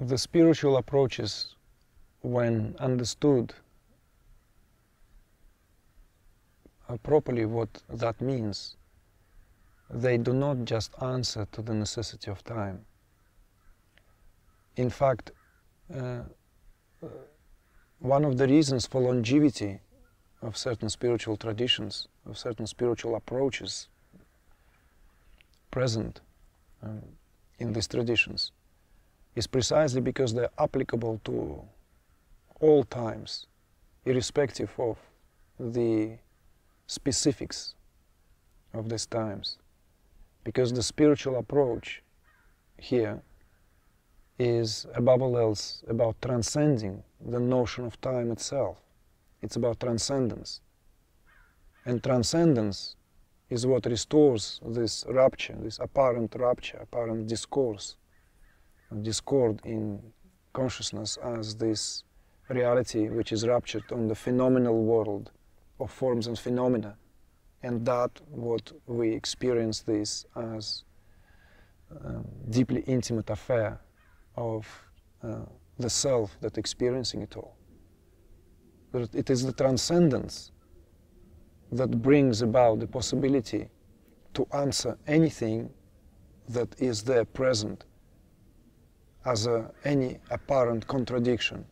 the spiritual approaches, when understood uh, properly what that means, they do not just answer to the necessity of time. In fact, uh, one of the reasons for longevity of certain spiritual traditions, of certain spiritual approaches present um, in these traditions, is precisely because they're applicable to all times, irrespective of the specifics of these times. Because the spiritual approach here is above all else about transcending the notion of time itself. It's about transcendence. And transcendence is what restores this rupture, this apparent rupture, apparent discourse, discord in consciousness as this reality which is ruptured on the phenomenal world of forms and phenomena. And that what we experience this as a deeply intimate affair of uh, the self that experiencing it all. That it is the transcendence that brings about the possibility to answer anything that is there present as a, any apparent contradiction,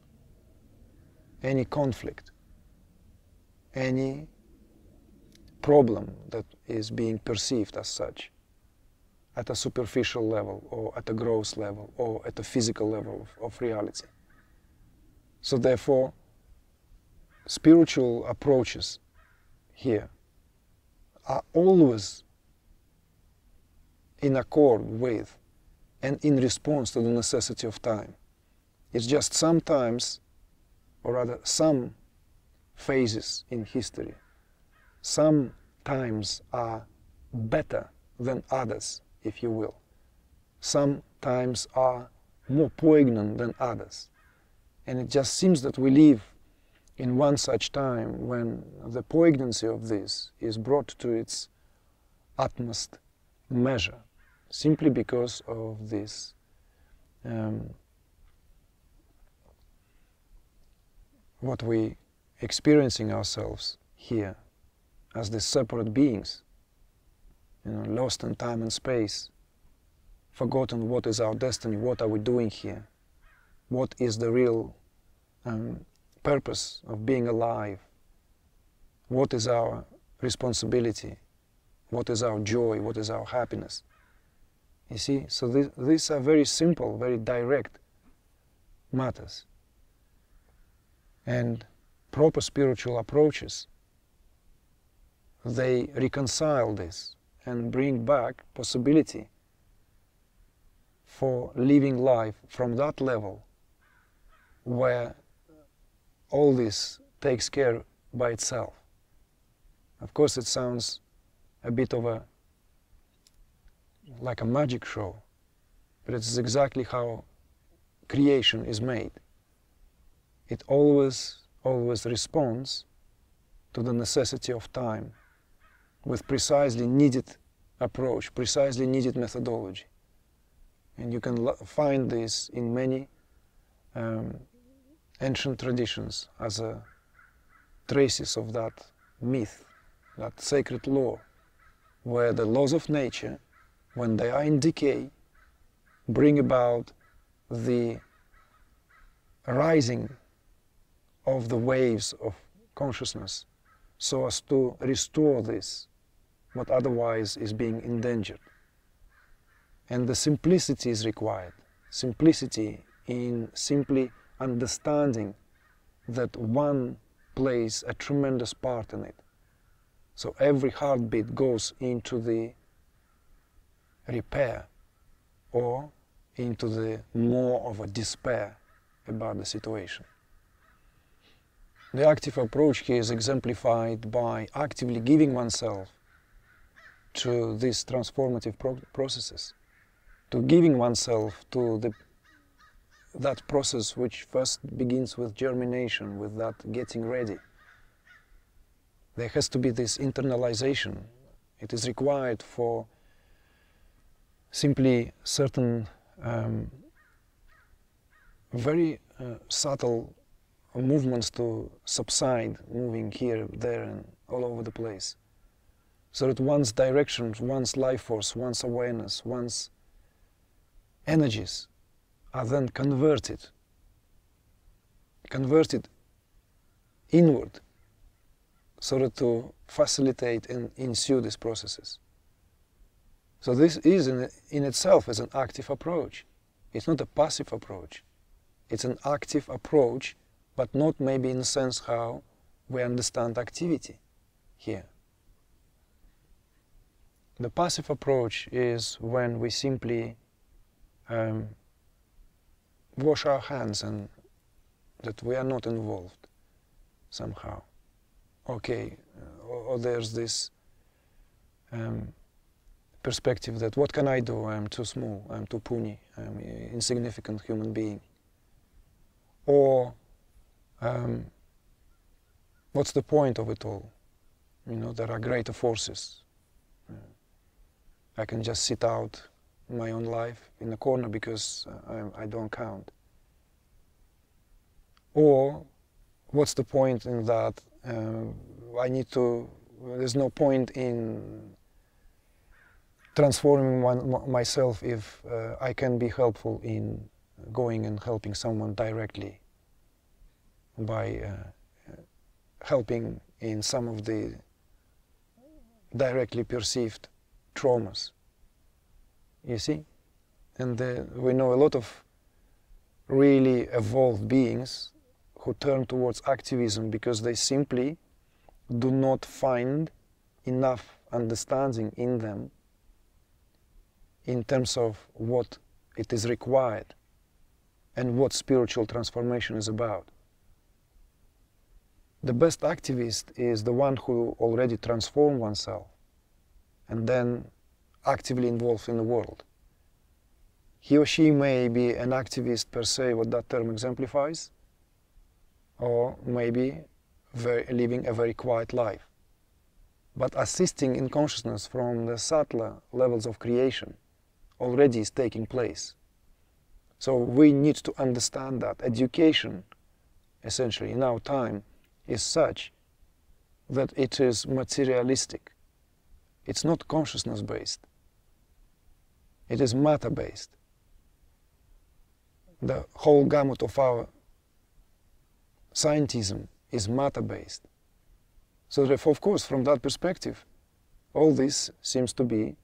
any conflict, any problem that is being perceived as such at a superficial level or at a gross level or at a physical level of, of reality. So therefore, spiritual approaches here are always in accord with and in response to the necessity of time. It's just sometimes, or rather some phases in history, some times are better than others, if you will. Some times are more poignant than others. And it just seems that we live in one such time when the poignancy of this is brought to its utmost measure simply because of this um, what we experiencing ourselves here as these separate beings you know lost in time and space forgotten what is our destiny what are we doing here what is the real um, purpose of being alive what is our responsibility what is our joy what is our happiness you see, so this, these are very simple, very direct matters. And proper spiritual approaches, they reconcile this and bring back possibility for living life from that level where all this takes care by itself. Of course, it sounds a bit of a like a magic show, but it's exactly how creation is made. It always, always responds to the necessity of time with precisely needed approach, precisely needed methodology. And you can find this in many um, ancient traditions as a traces of that myth, that sacred law, where the laws of nature when they are in decay, bring about the rising of the waves of consciousness so as to restore this, what otherwise is being endangered. And the simplicity is required, simplicity in simply understanding that one plays a tremendous part in it. So every heartbeat goes into the repair or into the more of a despair about the situation. The active approach here is exemplified by actively giving oneself to these transformative pro processes, to giving oneself to the, that process which first begins with germination, with that getting ready. There has to be this internalization. It is required for simply certain um, very uh, subtle movements to subside, moving here, there, and all over the place. So that one's direction, one's life force, one's awareness, one's energies are then converted, converted inward, so that to facilitate and ensue these processes. So this is in, in itself as an active approach. It's not a passive approach. It's an active approach, but not maybe in the sense how we understand activity here. The passive approach is when we simply um, wash our hands and that we are not involved somehow. Okay, or, or there's this um, perspective that what can I do? I'm too small, I'm too puny, I'm an insignificant human being. Or um, what's the point of it all? You know, there are greater forces. I can just sit out my own life in a corner because uh, I, I don't count. Or what's the point in that? Uh, I need to, there's no point in transforming one, myself if uh, I can be helpful in going and helping someone directly by uh, helping in some of the directly perceived traumas. You see? And uh, we know a lot of really evolved beings who turn towards activism because they simply do not find enough understanding in them in terms of what it is required and what spiritual transformation is about. The best activist is the one who already transformed oneself and then actively involved in the world. He or she may be an activist per se, what that term exemplifies, or maybe very, living a very quiet life. But assisting in consciousness from the subtler levels of creation already is taking place. So we need to understand that education, essentially in our time, is such that it is materialistic. It's not consciousness based. It is matter based. The whole gamut of our scientism is matter based. So, of course, from that perspective, all this seems to be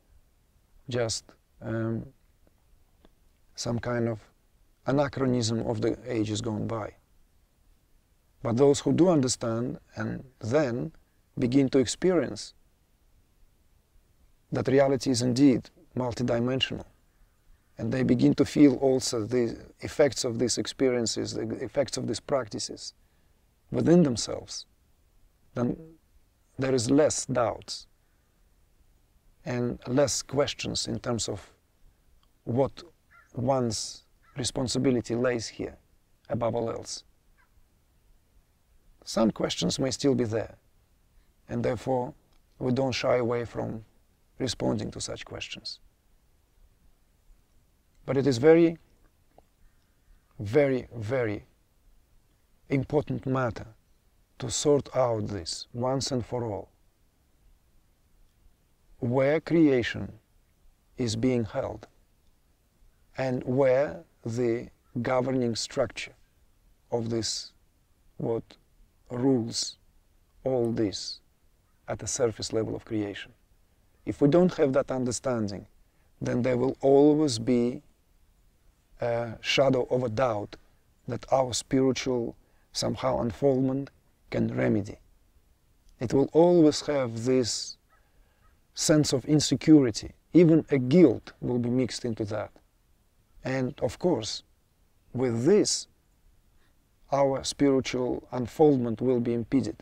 just um, some kind of anachronism of the ages gone by. But those who do understand and then begin to experience that reality is indeed multidimensional, and they begin to feel also the effects of these experiences, the effects of these practices within themselves, then there is less doubts and less questions in terms of what one's responsibility lays here above all else. Some questions may still be there, and therefore we don't shy away from responding to such questions. But it is very, very, very important matter to sort out this once and for all. Where creation is being held and where the governing structure of this, what rules all this at the surface level of creation. If we don't have that understanding, then there will always be a shadow of a doubt that our spiritual somehow unfoldment can remedy. It will always have this sense of insecurity. Even a guilt will be mixed into that. And of course, with this, our spiritual unfoldment will be impeded.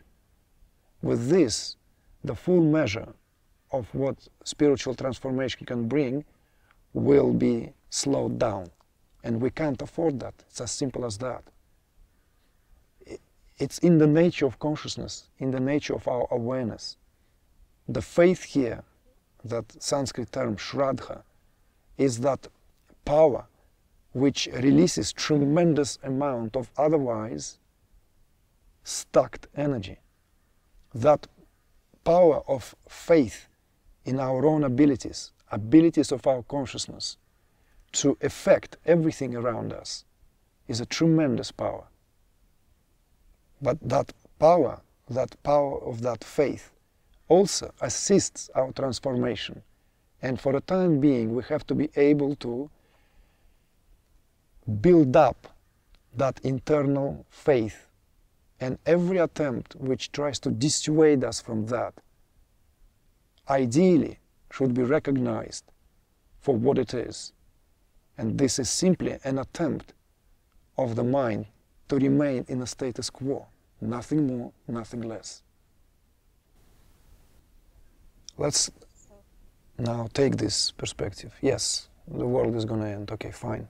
With this, the full measure of what spiritual transformation can bring will be slowed down. And we can't afford that. It's as simple as that. It's in the nature of consciousness, in the nature of our awareness. The faith here, that Sanskrit term Shraddha, is that power which releases tremendous amount of otherwise stuck energy. That power of faith in our own abilities, abilities of our consciousness to affect everything around us is a tremendous power. But that power, that power of that faith, also assists our transformation. And for the time being, we have to be able to build up that internal faith and every attempt which tries to dissuade us from that ideally should be recognized for what it is. And this is simply an attempt of the mind to remain in a status quo, nothing more, nothing less. Let's now take this perspective. Yes, the world is going to end. Okay, fine.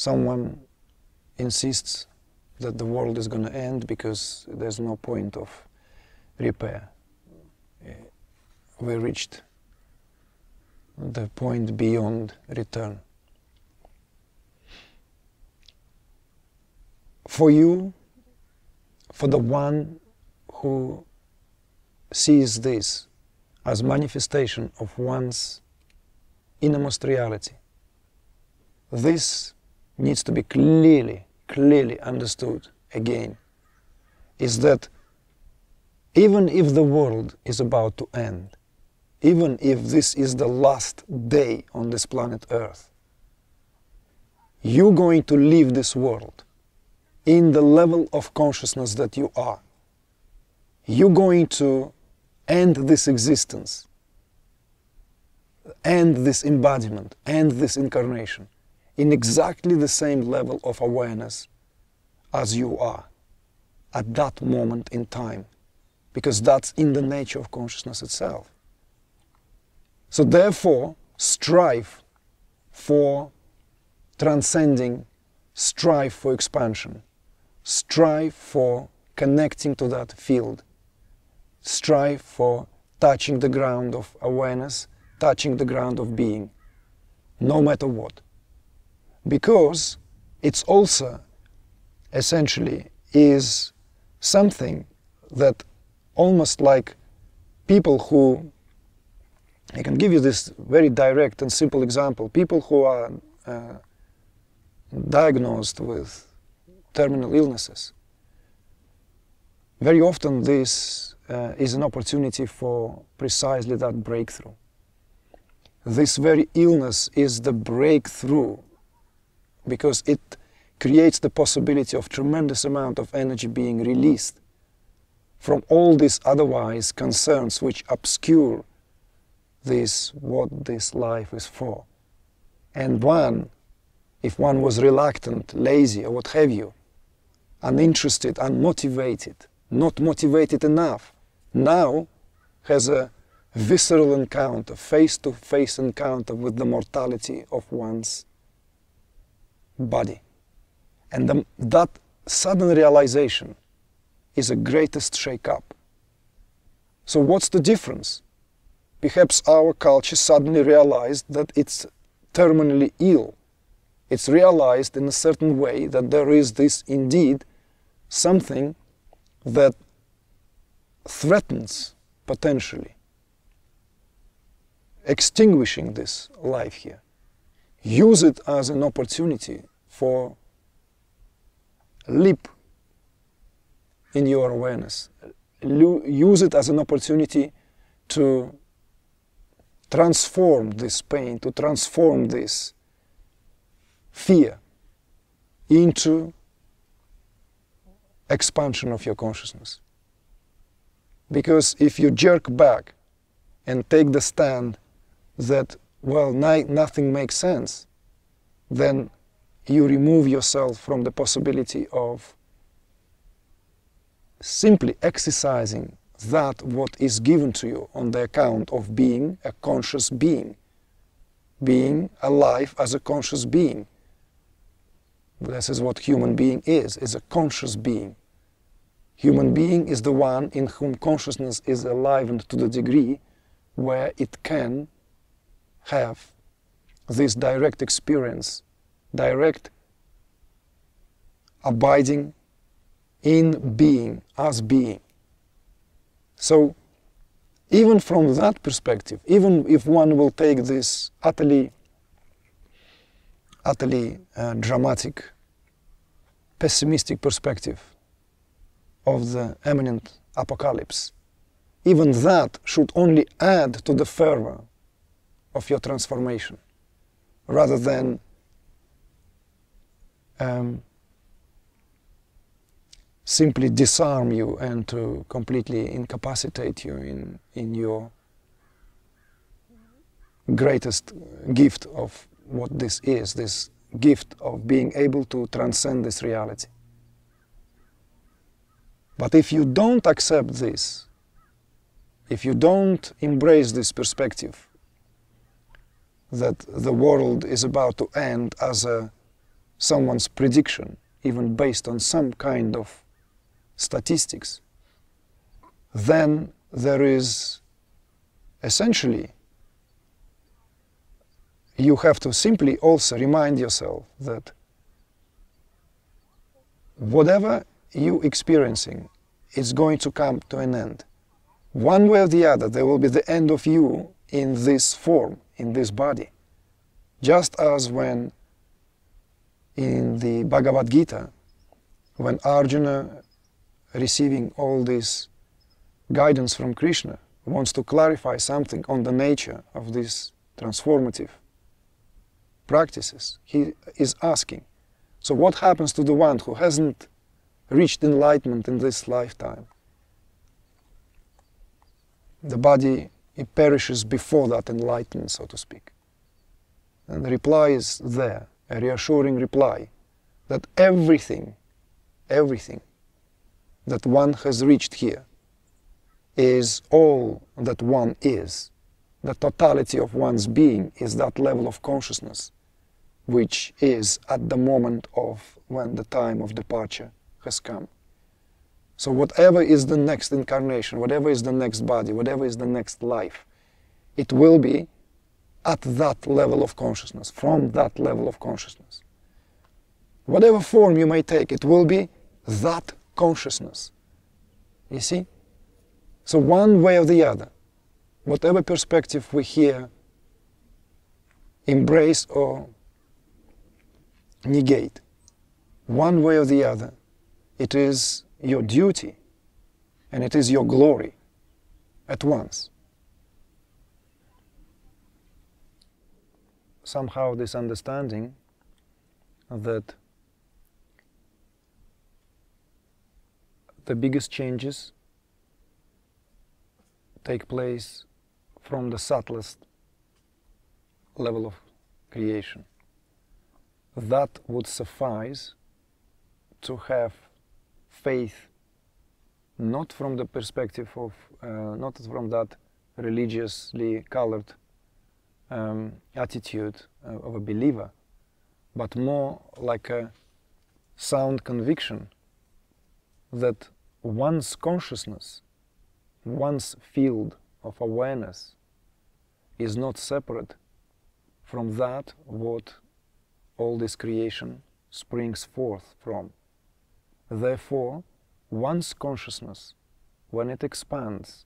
Someone insists that the world is going to end because there's no point of repair. We reached the point beyond return. For you, for the one who sees this as manifestation of one's innermost reality, this needs to be clearly clearly understood again is that even if the world is about to end, even if this is the last day on this planet Earth, you're going to leave this world in the level of consciousness that you are. You're going to end this existence, end this embodiment, end this incarnation in exactly the same level of awareness as you are at that moment in time, because that's in the nature of consciousness itself. So, therefore, strive for transcending, strive for expansion, strive for connecting to that field, strive for touching the ground of awareness, touching the ground of being, no matter what because it's also essentially is something that almost like people who I can give you this very direct and simple example. People who are uh, diagnosed with terminal illnesses, very often this uh, is an opportunity for precisely that breakthrough. This very illness is the breakthrough because it creates the possibility of tremendous amount of energy being released from all these otherwise concerns which obscure this what this life is for. And one if one was reluctant lazy or what have you uninterested unmotivated not motivated enough now has a visceral encounter face-to-face encounter with the mortality of one's body. And the, that sudden realization is the greatest shake-up. So what's the difference? Perhaps our culture suddenly realized that it's terminally ill. It's realized in a certain way that there is this indeed something that threatens potentially extinguishing this life here. Use it as an opportunity for leap in your awareness. Use it as an opportunity to transform this pain, to transform this fear into expansion of your consciousness. Because if you jerk back and take the stand that, well, nothing makes sense, then you remove yourself from the possibility of simply exercising that what is given to you on the account of being a conscious being, being alive as a conscious being. This is what human being is, is a conscious being. Human being is the one in whom consciousness is alivened to the degree where it can have this direct experience direct abiding in being, as being. So, even from that perspective, even if one will take this utterly, utterly uh, dramatic, pessimistic perspective of the imminent apocalypse, even that should only add to the fervor of your transformation rather than um, simply disarm you and to completely incapacitate you in, in your greatest gift of what this is, this gift of being able to transcend this reality. But if you don't accept this, if you don't embrace this perspective that the world is about to end as a someone's prediction, even based on some kind of statistics, then there is essentially you have to simply also remind yourself that whatever you experiencing is going to come to an end. One way or the other, there will be the end of you in this form, in this body. Just as when in the Bhagavad Gita, when Arjuna receiving all this guidance from Krishna, wants to clarify something on the nature of these transformative practices. He is asking, so what happens to the one who hasn't reached enlightenment in this lifetime? The body it perishes before that enlightenment, so to speak. And the reply is there, a reassuring reply that everything, everything that one has reached here is all that one is. The totality of one's being is that level of consciousness which is at the moment of when the time of departure has come. So whatever is the next incarnation, whatever is the next body, whatever is the next life, it will be at that level of consciousness, from that level of consciousness. Whatever form you may take, it will be that consciousness. You see? So one way or the other, whatever perspective we here embrace or negate, one way or the other, it is your duty and it is your glory at once. Somehow this understanding that the biggest changes take place from the subtlest level of creation. That would suffice to have faith not from the perspective of, uh, not from that religiously colored um, attitude of a believer, but more like a sound conviction that one's consciousness, one's field of awareness is not separate from that what all this creation springs forth from. Therefore, one's consciousness, when it expands,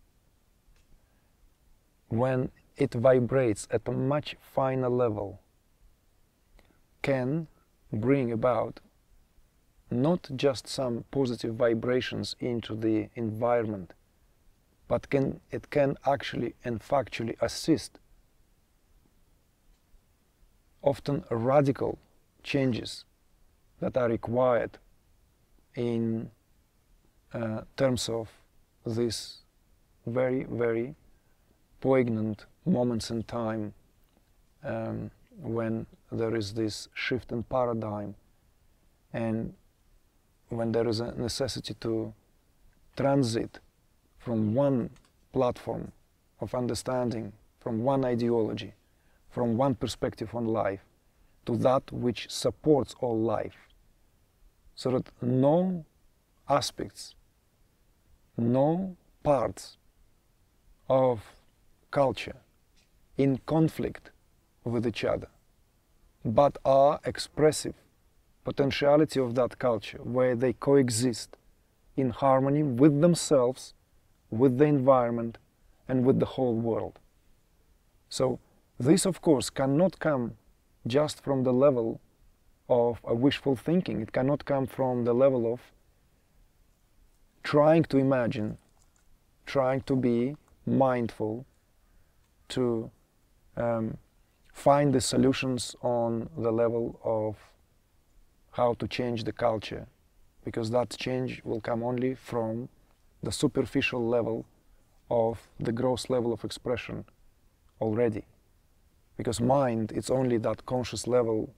when it vibrates at a much finer level, can bring about not just some positive vibrations into the environment, but can, it can actually and factually assist often radical changes that are required in uh, terms of this very, very poignant moments in time um, when there is this shift in paradigm and when there is a necessity to transit from one platform of understanding, from one ideology, from one perspective on life, to that which supports all life, so that no aspects, no parts of culture in conflict with each other but are expressive potentiality of that culture where they coexist in harmony with themselves, with the environment, and with the whole world. So this, of course, cannot come just from the level of a wishful thinking. It cannot come from the level of trying to imagine, trying to be mindful, to um, find the solutions on the level of how to change the culture, because that change will come only from the superficial level of the gross level of expression already. Because mind, it's only that conscious level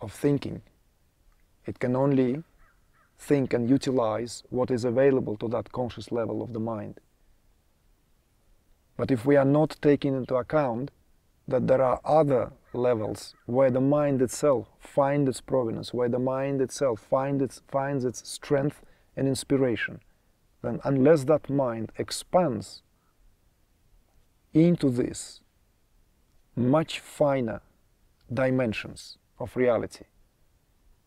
of thinking. It can only think and utilize what is available to that conscious level of the mind. But if we are not taking into account that there are other levels where the mind itself finds its provenance, where the mind itself find its, finds its strength and inspiration, then unless that mind expands into this much finer dimensions of reality,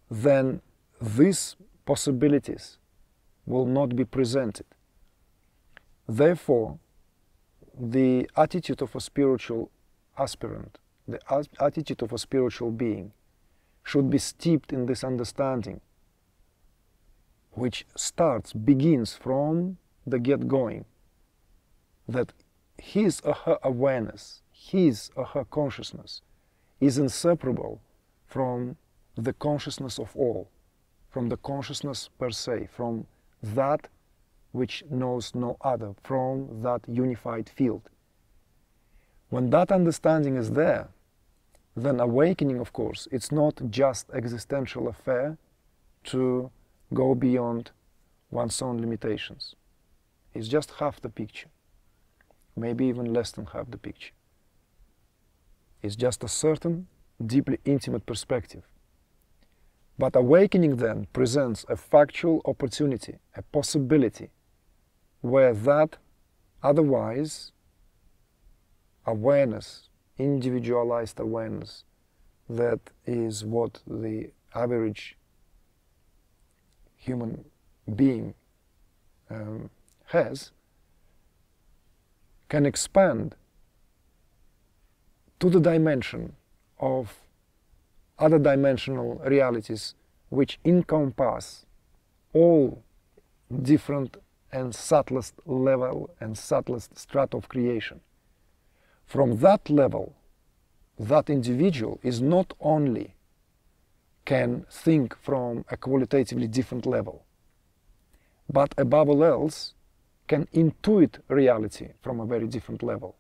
then these possibilities will not be presented. Therefore, the attitude of a spiritual aspirant, the attitude of a spiritual being, should be steeped in this understanding, which starts, begins from the get going, that his or her awareness, his or her consciousness is inseparable from the consciousness of all, from the consciousness per se, from that which knows no other, from that unified field. When that understanding is there, then awakening, of course, it's not just existential affair to go beyond one's own limitations. It's just half the picture, maybe even less than half the picture. It's just a certain, deeply intimate perspective. But awakening then presents a factual opportunity, a possibility, where that otherwise awareness, individualized awareness, that is what the average human being um, has, can expand to the dimension of other dimensional realities which encompass all different and subtlest level and subtlest strata of creation. From that level, that individual is not only can think from a qualitatively different level, but above all else can intuit reality from a very different level.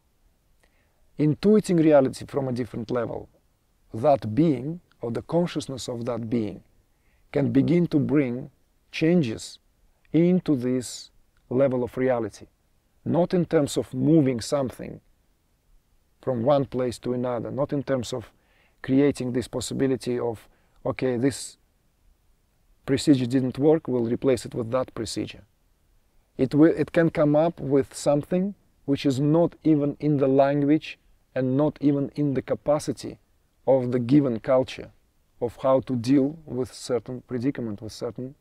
Intuiting reality from a different level, that being or the consciousness of that being can begin to bring changes into this level of reality, not in terms of moving something from one place to another, not in terms of creating this possibility of, okay, this procedure didn't work, we'll replace it with that procedure. It, will, it can come up with something which is not even in the language and not even in the capacity of the given culture of how to deal with certain predicament, with certain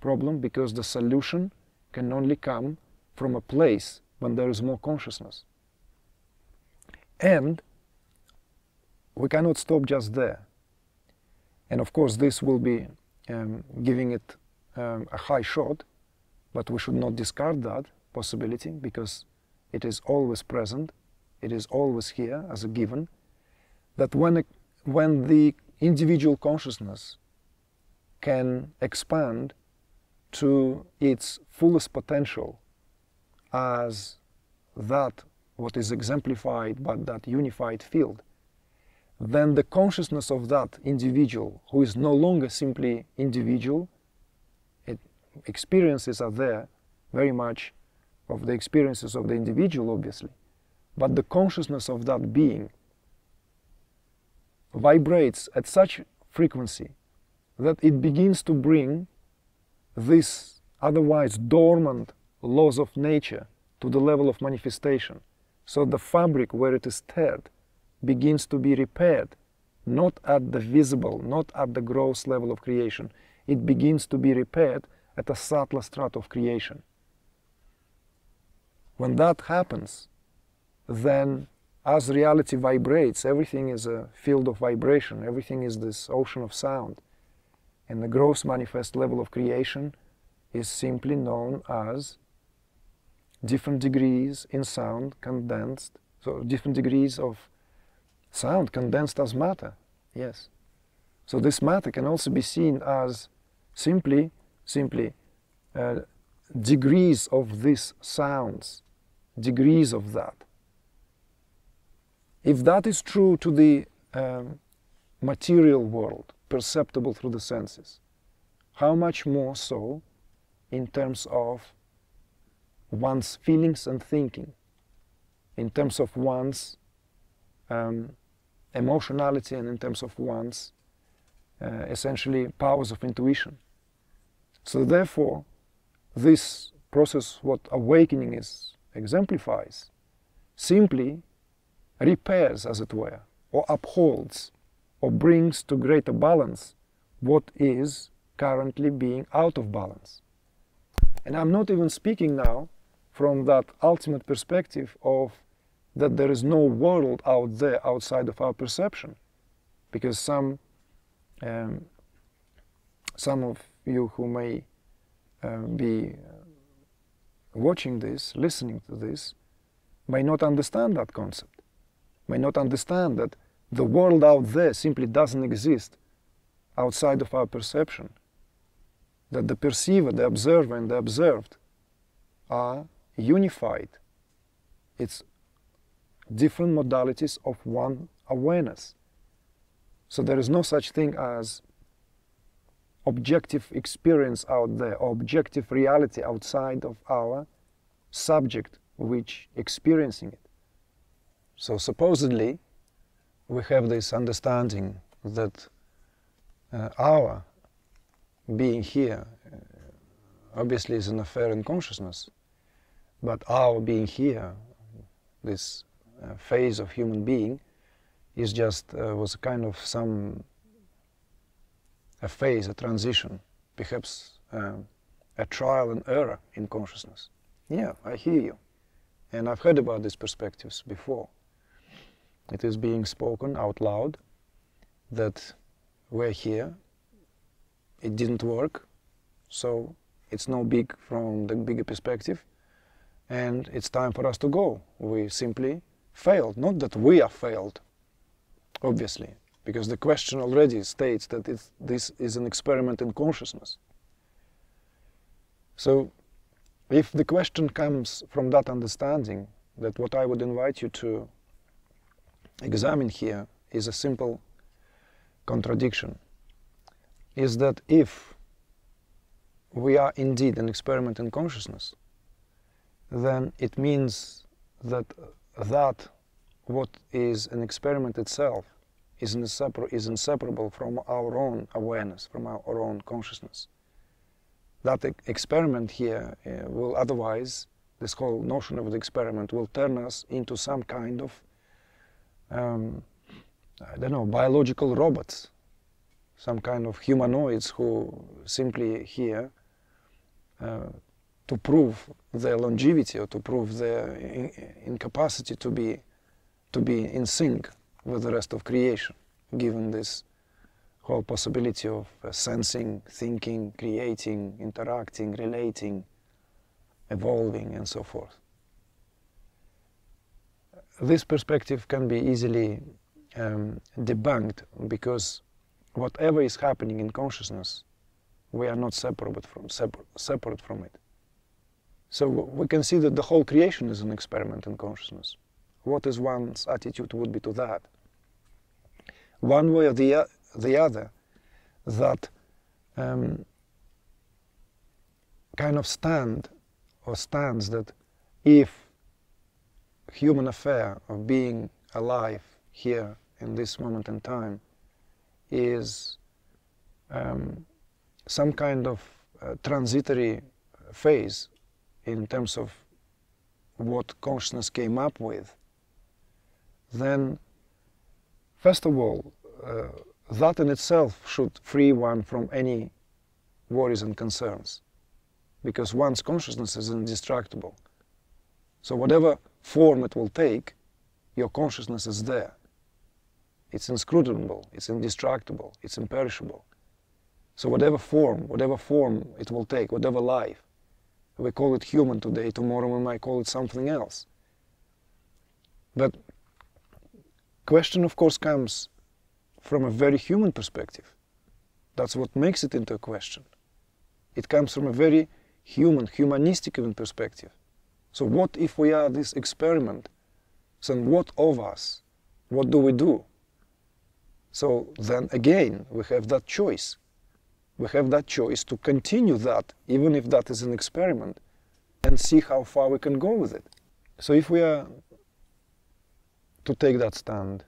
problem, because the solution can only come from a place when there is more consciousness. And we cannot stop just there. And of course, this will be um, giving it um, a high shot, but we should not discard that possibility because it is always present, it is always here as a given, that when, a, when the individual consciousness can expand to its fullest potential as that what is exemplified by that unified field, then the consciousness of that individual, who is no longer simply individual, it, experiences are there very much of the experiences of the individual, obviously, but the consciousness of that being vibrates at such frequency that it begins to bring this otherwise dormant laws of nature to the level of manifestation so the fabric where it is teared begins to be repaired not at the visible, not at the gross level of creation. It begins to be repaired at a subtler strata of creation. When that happens, then as reality vibrates, everything is a field of vibration, everything is this ocean of sound. And the gross manifest level of creation is simply known as different degrees in sound condensed, so different degrees of sound condensed as matter, yes. So this matter can also be seen as simply, simply uh, degrees of these sounds, degrees of that. If that is true to the um, material world, perceptible through the senses, how much more so in terms of one's feelings and thinking, in terms of one's um, emotionality and in terms of one's uh, essentially powers of intuition. So therefore, this process, what awakening is, exemplifies, simply repairs, as it were, or upholds, or brings to greater balance what is currently being out of balance. And I'm not even speaking now from that ultimate perspective of that there is no world out there outside of our perception. Because some, um, some of you who may um, be uh, watching this, listening to this, may not understand that concept, may not understand that the world out there simply doesn't exist outside of our perception, that the perceiver, the observer, and the observed are unified. It's different modalities of one awareness. So there is no such thing as objective experience out there, objective reality outside of our subject which experiencing it. So supposedly we have this understanding that uh, our being here uh, obviously is an affair in consciousness, but our being here, this uh, phase of human being, is just uh, was kind of some a phase, a transition, perhaps uh, a trial and error in consciousness. Yeah, I hear you. And I've heard about these perspectives before. It is being spoken out loud that we're here, it didn't work, so it's no big from the bigger perspective, and it's time for us to go. We simply failed. Not that we are failed, obviously, because the question already states that this is an experiment in consciousness. So, if the question comes from that understanding, that what I would invite you to examine here is a simple contradiction, is that if we are indeed an experiment in consciousness, then it means that that what is an experiment itself is, insepar is inseparable from our own awareness, from our, our own consciousness. That e experiment here uh, will otherwise, this whole notion of the experiment will turn us into some kind of, um, I don't know, biological robots, some kind of humanoids who simply here uh, to prove their longevity or to prove their incapacity to be to be in sync with the rest of creation, given this whole possibility of uh, sensing, thinking, creating, interacting, relating, evolving, and so forth. This perspective can be easily um, debunked because whatever is happening in consciousness, we are not separate from, separ separate from it. So we can see that the whole creation is an experiment in consciousness. What is one's attitude would be to that? One way or the, the other, that um, kind of stand or stands that if human affair of being alive here in this moment in time is um, some kind of uh, transitory phase in terms of what consciousness came up with, then first of all, uh, that in itself should free one from any worries and concerns because one's consciousness is indestructible. So whatever form it will take, your consciousness is there. It's inscrutable, it's indestructible, it's imperishable. So whatever form, whatever form it will take, whatever life, we call it human today, tomorrow we might call it something else. But question of course comes from a very human perspective. That's what makes it into a question. It comes from a very human, humanistic even perspective. So what if we are this experiment? Then what of us? What do we do? So then again, we have that choice. We have that choice to continue that, even if that is an experiment, and see how far we can go with it. So if we are to take that stand,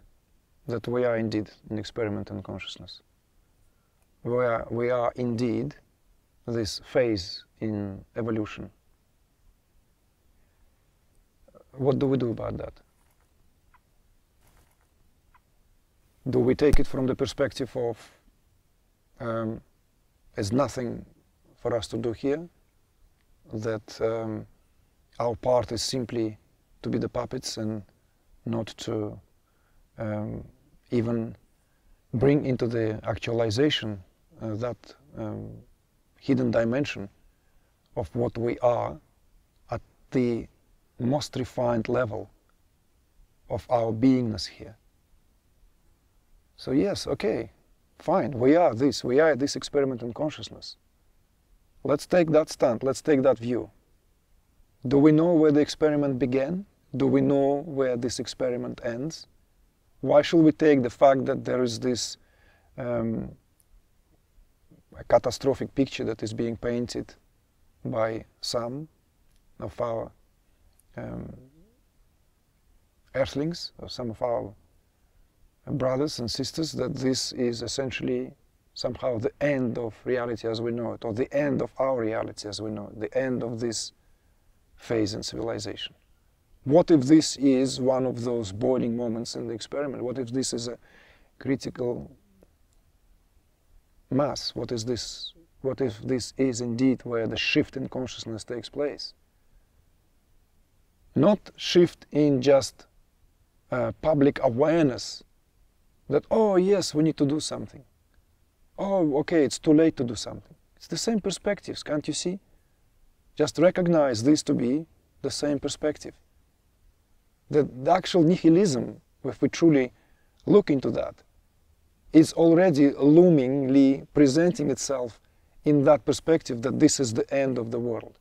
that we are indeed an experiment in consciousness, we are, we are indeed this phase in evolution. What do we do about that? Do we take it from the perspective of um, there's nothing for us to do here, that um, our part is simply to be the puppets and not to um, even bring into the actualization uh, that um, hidden dimension of what we are at the most refined level of our beingness here. So yes, okay, fine, we are this, we are this experiment in consciousness. Let's take that stand, let's take that view. Do we know where the experiment began? Do we know where this experiment ends? Why should we take the fact that there is this um, catastrophic picture that is being painted by some of our um, earthlings, or some of our brothers and sisters, that this is essentially somehow the end of reality as we know it, or the end of our reality as we know it, the end of this phase in civilization. What if this is one of those boiling moments in the experiment? What if this is a critical mass? What is this? What if this is indeed where the shift in consciousness takes place? Not shift in just uh, public awareness that, oh yes, we need to do something. Oh, okay, it's too late to do something. It's the same perspectives, can't you see? Just recognize this to be the same perspective. The, the actual nihilism, if we truly look into that, is already loomingly presenting itself in that perspective that this is the end of the world.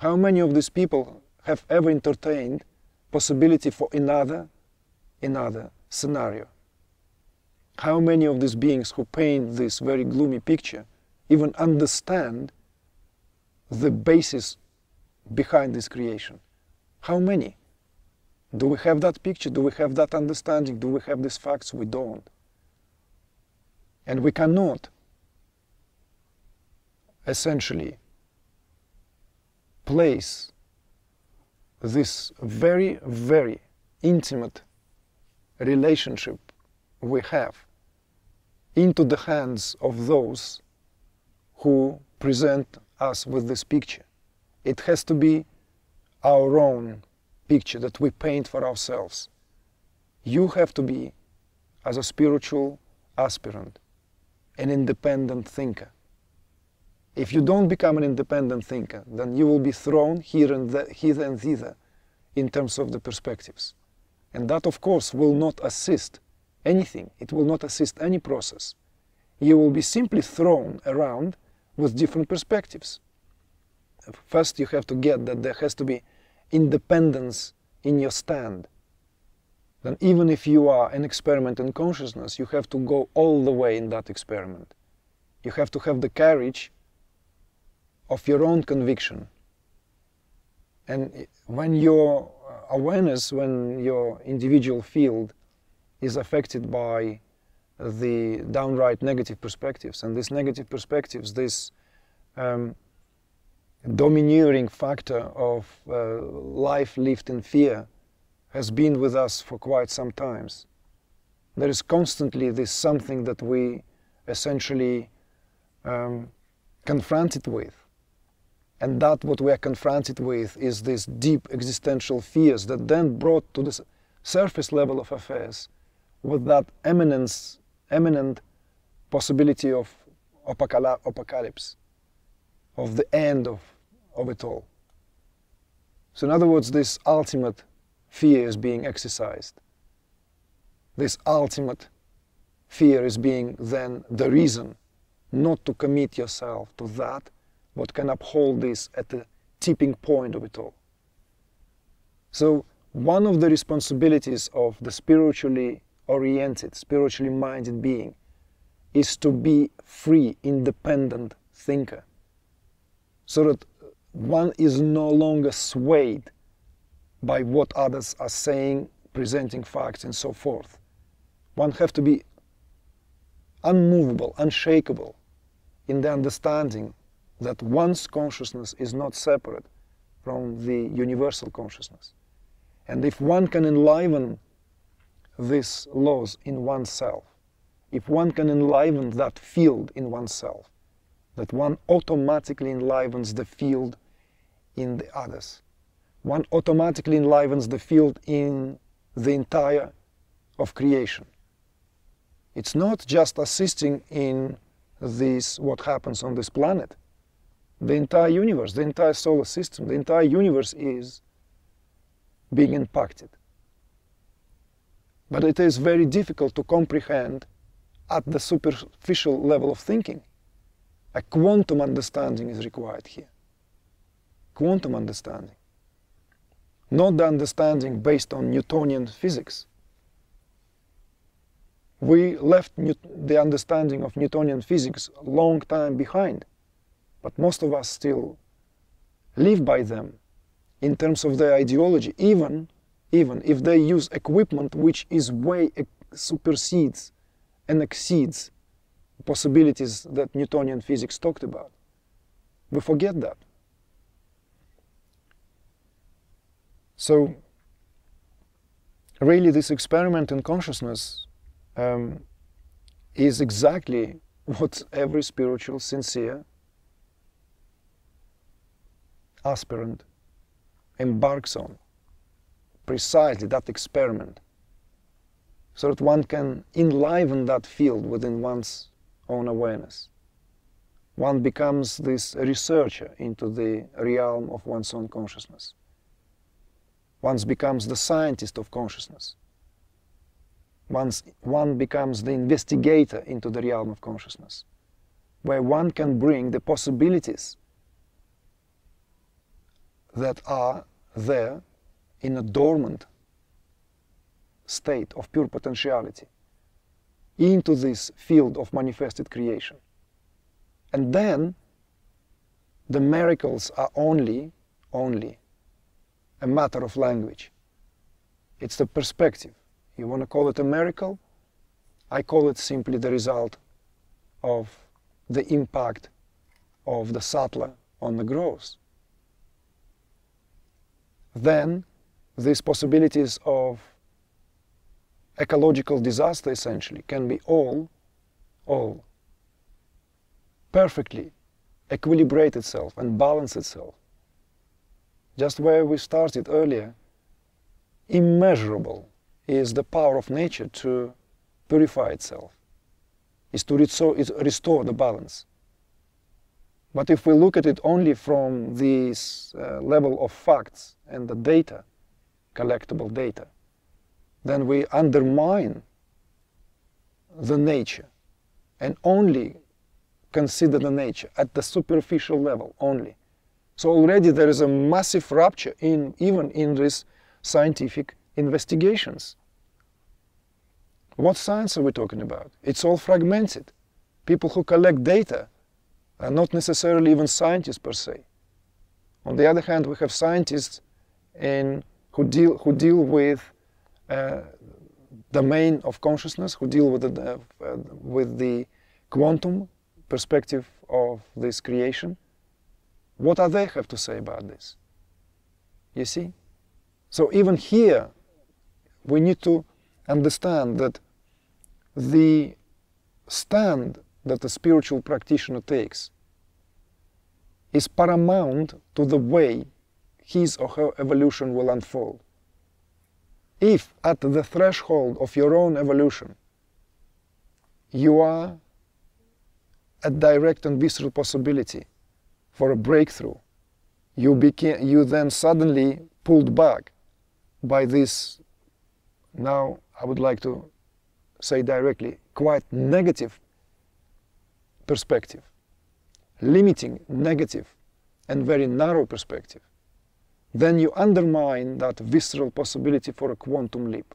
How many of these people have ever entertained possibility for another, another scenario? How many of these beings who paint this very gloomy picture even understand the basis behind this creation? How many? Do we have that picture? Do we have that understanding? Do we have these facts? We don't. And we cannot essentially place this very, very intimate relationship we have into the hands of those who present us with this picture. It has to be our own picture that we paint for ourselves. You have to be, as a spiritual aspirant, an independent thinker. If you don't become an independent thinker, then you will be thrown here and hither and thither in terms of the perspectives. And that, of course, will not assist anything. It will not assist any process. You will be simply thrown around with different perspectives. First, you have to get that there has to be independence in your stand. Then even if you are an experiment in consciousness, you have to go all the way in that experiment. You have to have the courage of your own conviction. And when your awareness, when your individual field is affected by the downright negative perspectives, and these negative perspectives, this um, domineering factor of uh, life lived in fear has been with us for quite some times. there is constantly this something that we essentially um, confronted with. And that what we are confronted with is this deep existential fears that then brought to the surface level of affairs with that eminence, eminent possibility of apocalypse, of the end of, of it all. So in other words, this ultimate fear is being exercised. This ultimate fear is being then the reason not to commit yourself to that what can uphold this at the tipping point of it all. So one of the responsibilities of the spiritually oriented, spiritually minded being is to be free, independent thinker. So that one is no longer swayed by what others are saying, presenting facts and so forth. One have to be unmovable, unshakable in the understanding that one's consciousness is not separate from the universal consciousness. And if one can enliven these laws in oneself, if one can enliven that field in oneself, that one automatically enlivens the field in the others. One automatically enlivens the field in the entire of creation. It's not just assisting in this what happens on this planet. The entire universe, the entire solar system, the entire universe is being impacted. But it is very difficult to comprehend at the superficial level of thinking. A quantum understanding is required here. Quantum understanding. Not the understanding based on Newtonian physics. We left the understanding of Newtonian physics a long time behind, but most of us still live by them in terms of their ideology, even, even if they use equipment which is way supersedes and exceeds possibilities that Newtonian physics talked about. We forget that. So, really, this experiment in consciousness um, is exactly what every spiritual, sincere aspirant embarks on. Precisely that experiment. So that one can enliven that field within one's own awareness. One becomes this researcher into the realm of one's own consciousness. One becomes the scientist of consciousness once one becomes the investigator into the realm of consciousness, where one can bring the possibilities that are there in a dormant state of pure potentiality into this field of manifested creation. And then the miracles are only, only a matter of language. It's the perspective. You want to call it a miracle? I call it simply the result of the impact of the sattva on the gross. Then these possibilities of ecological disaster essentially can be all, all perfectly equilibrate itself and balance itself. Just where we started earlier, immeasurable is the power of nature to purify itself, is to restore the balance. But if we look at it only from this uh, level of facts and the data, collectible data, then we undermine the nature and only consider the nature at the superficial level only. So already there is a massive rupture in even in these scientific investigations. What science are we talking about? It's all fragmented. People who collect data are not necessarily even scientists per se. On the other hand, we have scientists in, who, deal, who deal with uh, domain of consciousness, who deal with the, uh, with the quantum perspective of this creation. What do they have to say about this? You see? So even here, we need to understand that the stand that a spiritual practitioner takes is paramount to the way his or her evolution will unfold. If at the threshold of your own evolution you are a direct and visceral possibility for a breakthrough, you, became, you then suddenly pulled back by this, now I would like to say directly, quite negative perspective, limiting, negative, and very narrow perspective, then you undermine that visceral possibility for a quantum leap.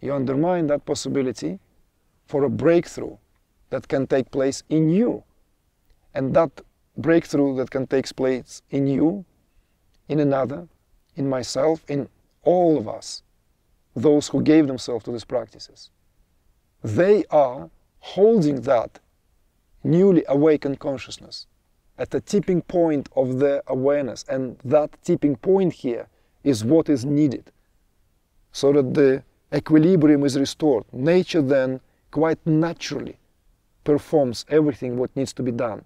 You undermine that possibility for a breakthrough that can take place in you. And that breakthrough that can take place in you, in another, in myself, in all of us, those who gave themselves to these practices. They are holding that newly awakened consciousness at the tipping point of their awareness. And that tipping point here is what is needed so that the equilibrium is restored. Nature then quite naturally performs everything what needs to be done.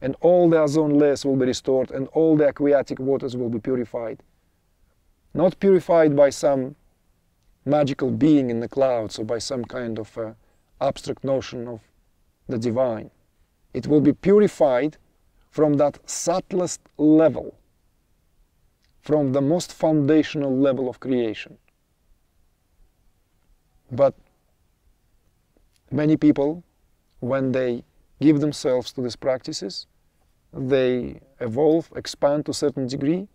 And all the ozone layers will be restored and all the aquatic waters will be purified. Not purified by some magical being in the clouds or by some kind of uh, abstract notion of the divine. It will be purified from that subtlest level, from the most foundational level of creation. But many people, when they give themselves to these practices, they evolve, expand to a certain degree,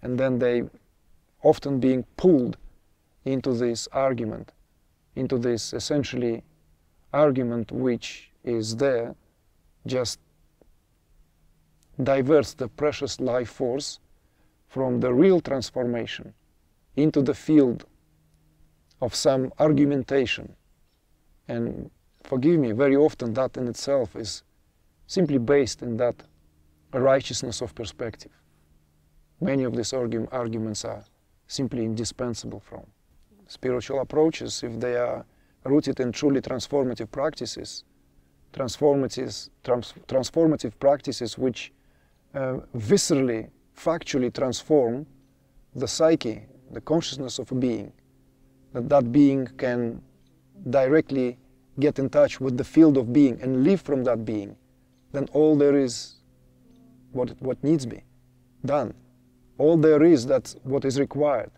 and then they often being pulled into this argument, into this essentially argument which is there just diverts the precious life force from the real transformation into the field of some argumentation. And forgive me, very often that in itself is simply based in that righteousness of perspective. Many of these argu arguments are simply indispensable from spiritual approaches if they are rooted in truly transformative practices, transformative, trans transformative practices which uh, viscerally, factually transform the psyche, the consciousness of a being, that that being can directly get in touch with the field of being and live from that being, then all there is what, what needs be done. All there is, that's what is required.